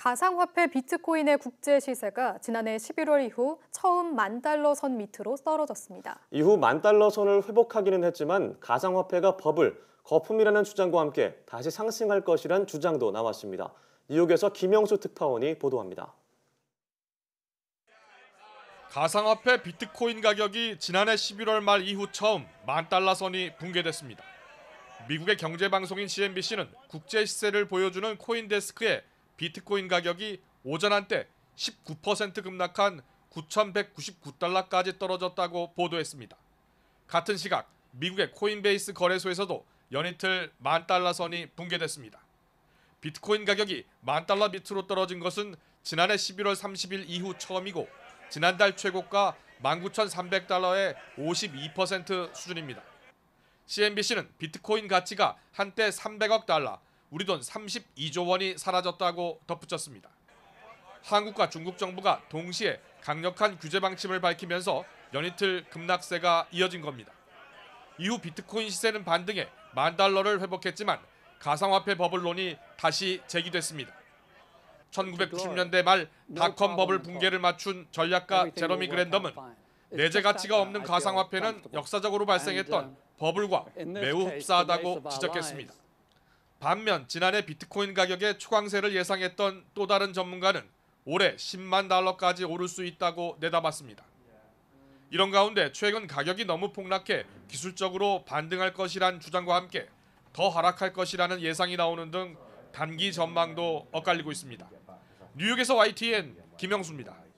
가상화폐 비트코인의 국제 시세가 지난해 11월 이후 처음 만 달러 선 밑으로 떨어졌습니다. 이후 만 달러 선을 회복하기는 했지만 가상화폐가 버블, 거품이라는 주장과 함께 다시 상승할 것이란 주장도 나왔습니다. 뉴욕에서 김영수 특파원이 보도합니다. 가상화폐 비트코인 가격이 지난해 11월 말 이후 처음 만 달러 선이 붕괴됐습니다. 미국의 경제 방송인 CNBC는 국제 시세를 보여주는 코인데스크에 비트코인 가격이 오전 한때 19% 급락한 9,199달러까지 떨어졌다고 보도했습니다. 같은 시각 미국의 코인베이스 거래소에서도 연이틀 만 달러 선이 붕괴됐습니다. 비트코인 가격이 만 달러 밑으로 떨어진 것은 지난해 11월 30일 이후 처음이고 지난달 최고가 19,300달러의 52% 수준입니다. CNBC는 비트코인 가치가 한때 300억 달러, 우리 돈 32조 원이 사라졌다고 덧붙였습니다. 한국과 중국 정부가 동시에 강력한 규제 방침을 밝히면서 연이틀 급락세가 이어진 겁니다. 이후 비트코인 시세는 반등해 만 달러를 회복했지만 가상화폐 버블론이 다시 제기됐습니다. 1990년대 말 닷컴 버블 붕괴를 맞춘 전략가 제러미 그랜덤은 내재 가치가 없는 가상화폐는 역사적으로 발생했던 버블과 매우 흡사하다고 지적했습니다. 반면 지난해 비트코인 가격의 초강세를 예상했던 또 다른 전문가는 올해 10만 달러까지 오를 수 있다고 내다봤습니다. 이런 가운데 최근 가격이 너무 폭락해 기술적으로 반등할 것이란 주장과 함께 더 하락할 것이라는 예상이 나오는 등 단기 전망도 엇갈리고 있습니다. 뉴욕에서 YTN 김영수입니다.